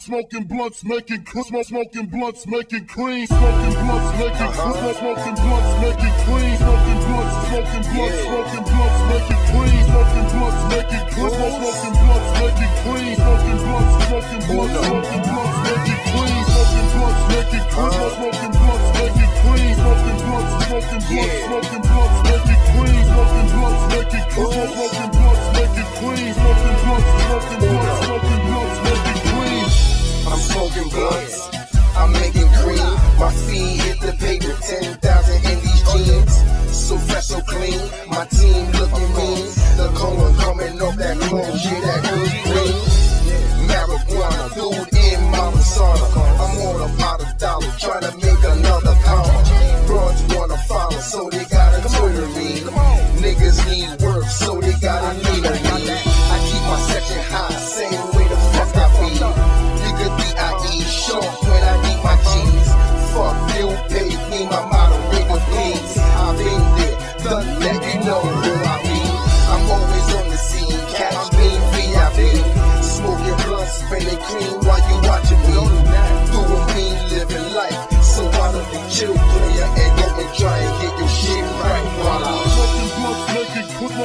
Smoking blunts, making cream. Smoking blunts, making cream. Smoking blunts, making cream. Smoking blunts, making cream. Smoking blunts, smoking blunts, smoking blunts, making cream. Smoking blunts, making cream. Smoking blunts, making cream. Smoking blunts, smoking blunts, smoking blunts, making cream. Smoking blunts, making cream. Smoking blunts, making cream. Smoking blunts, smoking blunts, smoking blunts, making cream. Smoking blunts, making cream. Smoking smoking. I'm making green. My feet hit the paper. 10,000 in these jeans. So fresh, so clean. My team looking mean.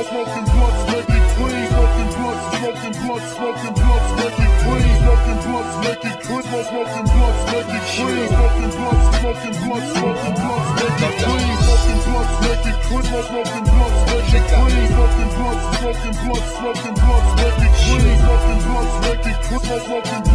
Cream. Smoking blunts, making cream. Smoking blunts, smoking blunts, smoking blunts, making cream. Smoking blunts, making cream. Smoking blunts, making cream. Smoking blunts, smoking blunts, smoking blunts, making cream. Smoking blunts, making cream. Smoking blunts, making cream. Smoking blunts, smoking blunts, smoking blunts, making cream. Smoking blunts, making cream. Smoking blunts,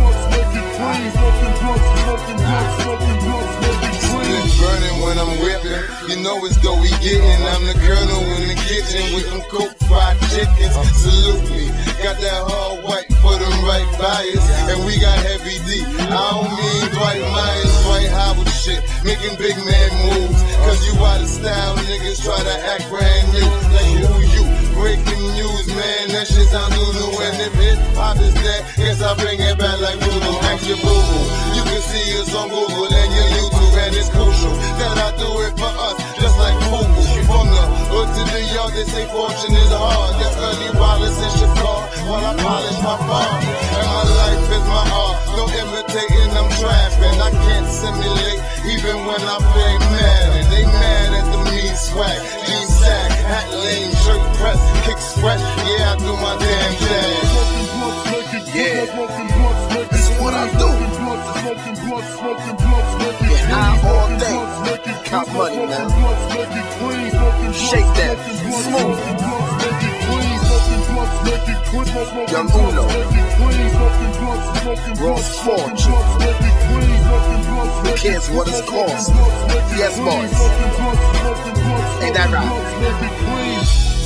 You know it's dough we getting. I'm the colonel in the kitchen with them cook fried chickens. Salute me. Got that hard white for them right bias. And we got heavy D. I don't mean Dwight Myers, Dwight Howard shit. Making big man moves. Cause you out of style, niggas try to act brand new. Like who you? Breaking news, man. That shit sound new. And if hip hop is dead, guess I bring it back like voodoo. Your boo boo. You can see us on Google and your yard, they say fortune is hard. That's early Wallace and Chicago while I polish my farm. And my life is my art. No imitating, I'm trapping. I can't simulate even when I play mad. And they mad at the mean swag. Jean sack, hat lane, shirt press, kick sweat. Yeah, I do my damn thing. Smoking blunts, making cream. Yeah. Smoking blunts, smoking blunts, smoking blunts, making Get cream. high all day. blunts, making Count cream. money, man. blunts, making cream. Smoking blunts, Shake that. Smooth. smoking blunts, making cream. Smoking blunts, making cream. Smoking Young Uno. making cream. Smoking blunts, smoking Ross blunts, smoking Fortune. blunts, making cream. Smoking blunts, Who making cares what it's Smoking cost? blunts, making Yes, boys. Smoking blunts, smoking blunts, Ain't that right? blunts, making cream.